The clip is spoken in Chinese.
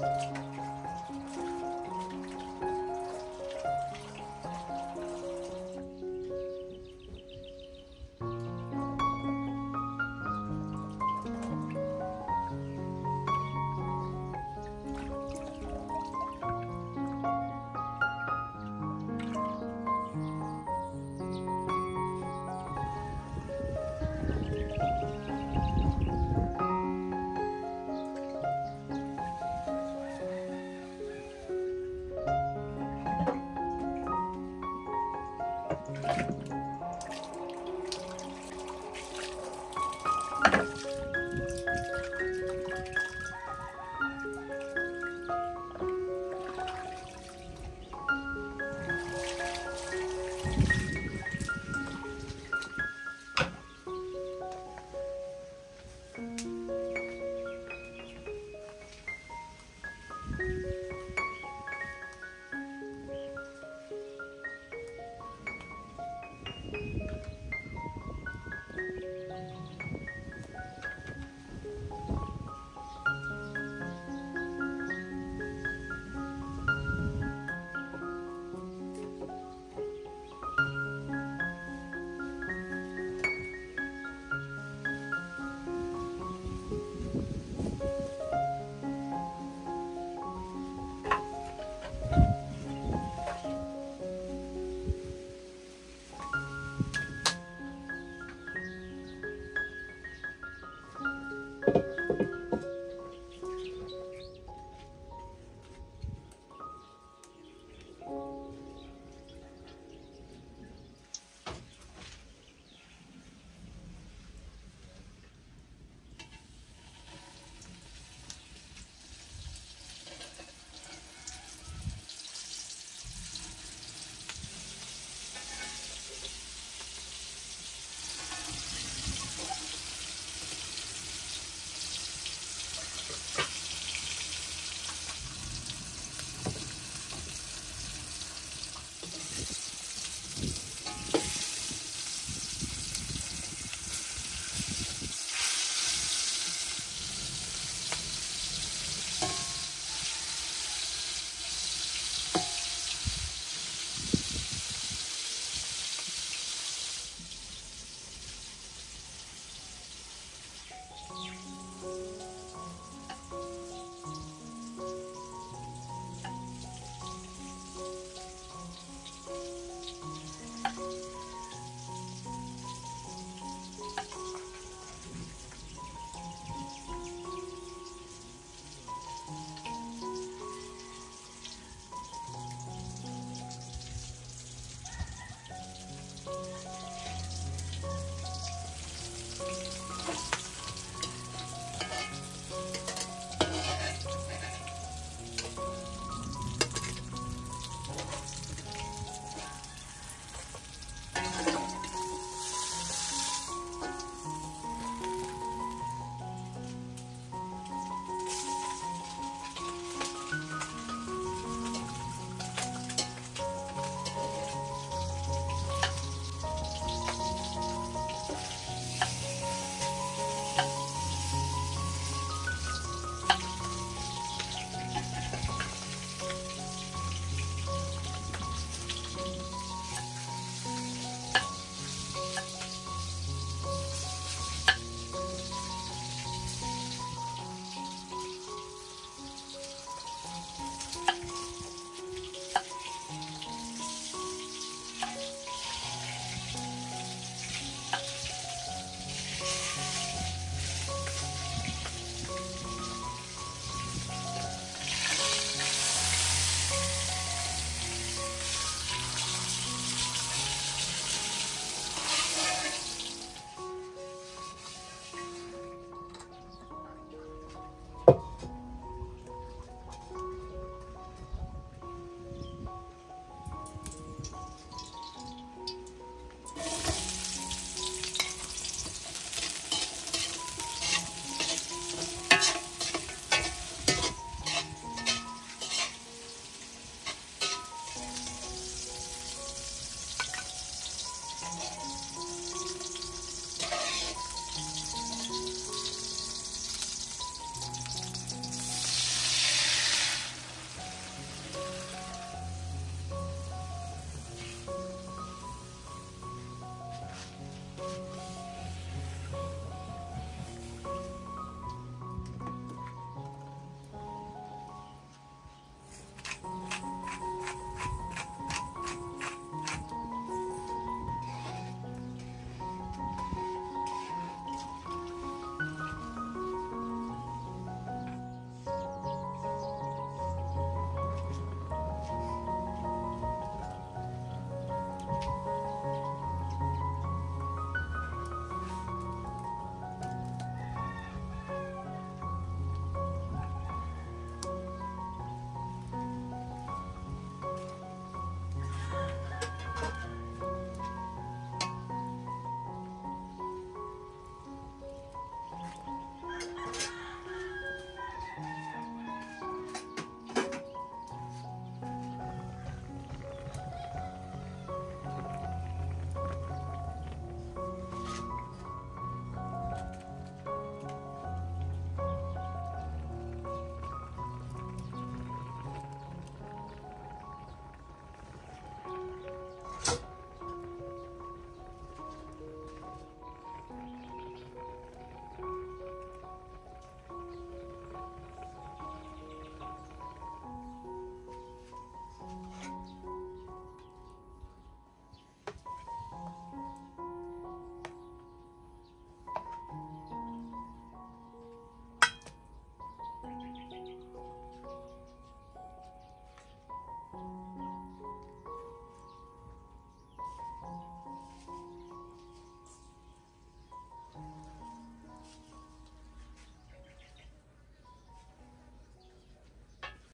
嗯。